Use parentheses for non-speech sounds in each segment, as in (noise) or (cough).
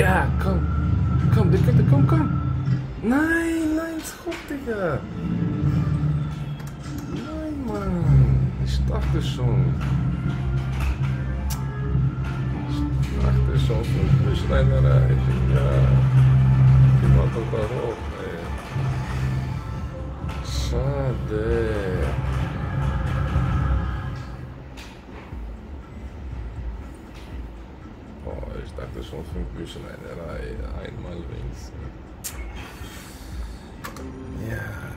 Ja, kom! Kom, dikke, kom, kom! komm. Nein, nein, schop, Digga. Nein, Mann. Ich dachte schon. Ich Ja. Die war ook da hoch, ey. Schade. Folge schon fünf Bücher in einer Reihe, einmal links. Ja.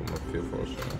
Guck mal, vier Vorschläge.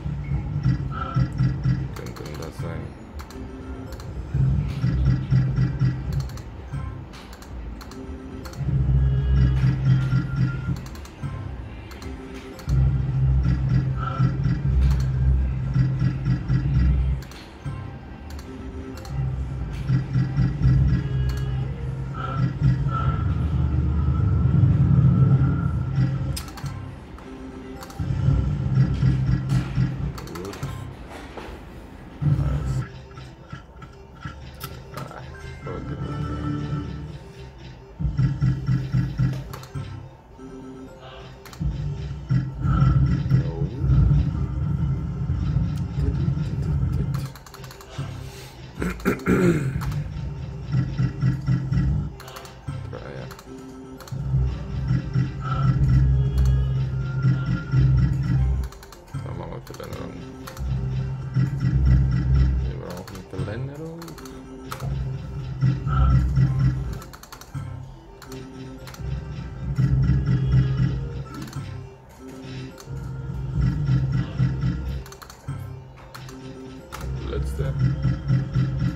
that's the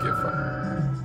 Gefahr. (laughs)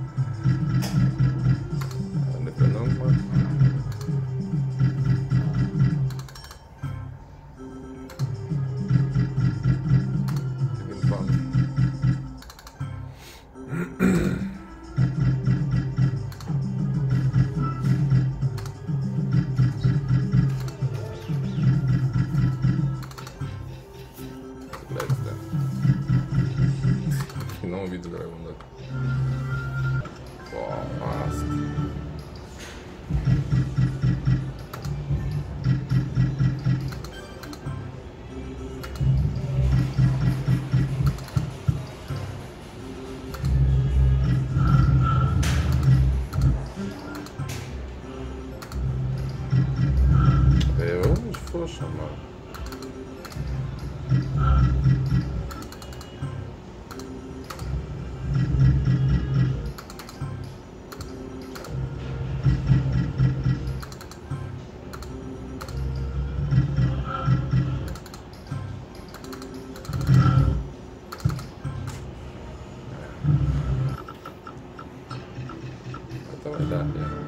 atau ada yang